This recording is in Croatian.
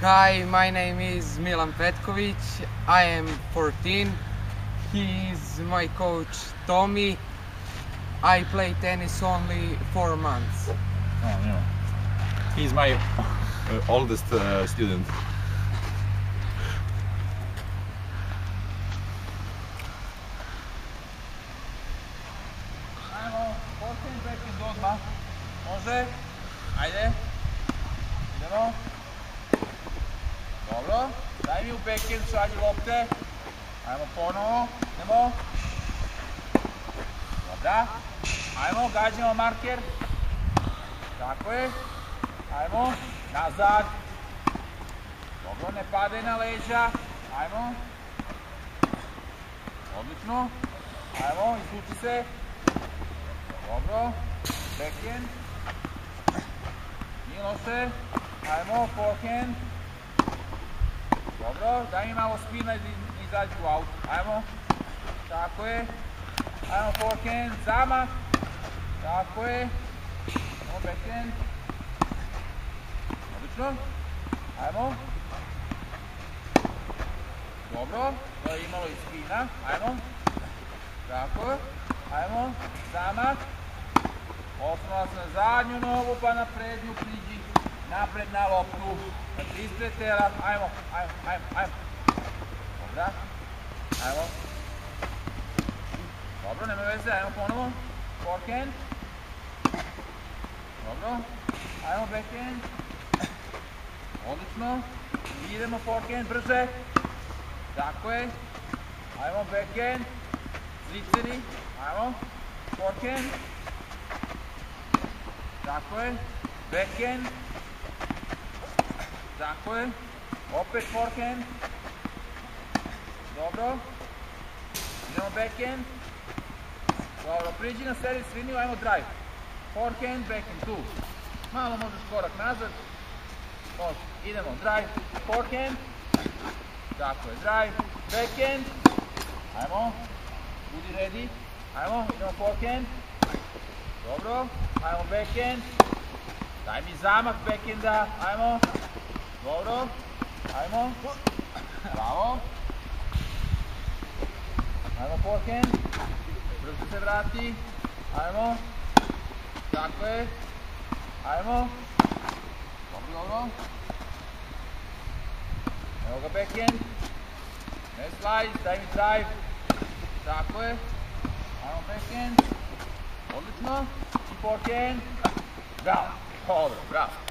Hi, my name is Milan Petkovic. I am 14. He is my coach Tommy. I play tennis only four months. Oh, yeah. He's my uh, oldest uh, student. Ajmo, postavim backhand odmah. Može? Ajde. Idemo. Daj mi u backhand, šalji lopte. Ajmo ponovo. Idemo. Dobra. Ajmo, gađamo marker. Tako je. Ajmo. Nazad. Dobro, ne padaj na leđa. Ajmo. Odlično. Ajmo, izvuči se. Dobro. Backhand. Nije loše. Ajmo, forehand. Dobro, daj mi malo spina i izađi u aut. Ajmo. Tako je. Ajmo forehand, zamah. Tako je. Ajmo backhand. Odlično. Ajmo. Dobro, to je imalo i spina. Ajmo. Tako je. Ajmo, zamah. Osnova se na zadnju nogu pa na prednju priđi. Napred na loptu. Znači ispred tela. Ajmo, ajmo, ajmo, ajmo. Dobra. Ajmo. Dobro, nema veze, ajmo ponovo. Forehand. Dobro. Ajmo backhand. Odlično. Idemo forehand, brže. Tako je. Ajmo backhand. Zliceni. Ajmo. Forehand. Tako je. Backhand. Tako je. Opet forehand. Dobro. Idemo backhand. Dobro, priđi na servis liniju, ajmo drive. Forehand, backhand, tu. Malo možeš korak nazad. Može. Idemo, drive, forehand. Tako je, drive, backhand. Ajmo. Budi ready. Ajmo, idemo forehand. Dobro. Ajmo backhand. Daj mi zamah backhanda. Ajmo. Dobro. Ajmo. Bravo. Ajmo forehand. Brzo se vrati. Ajmo. Tako je. Ajmo. Dobro, dobro. Evo ga backhand. Ne slice, daj mi drive. Tako je. Ajmo backhand. Odlično. I forehand. Bravo. Dobro, bravo.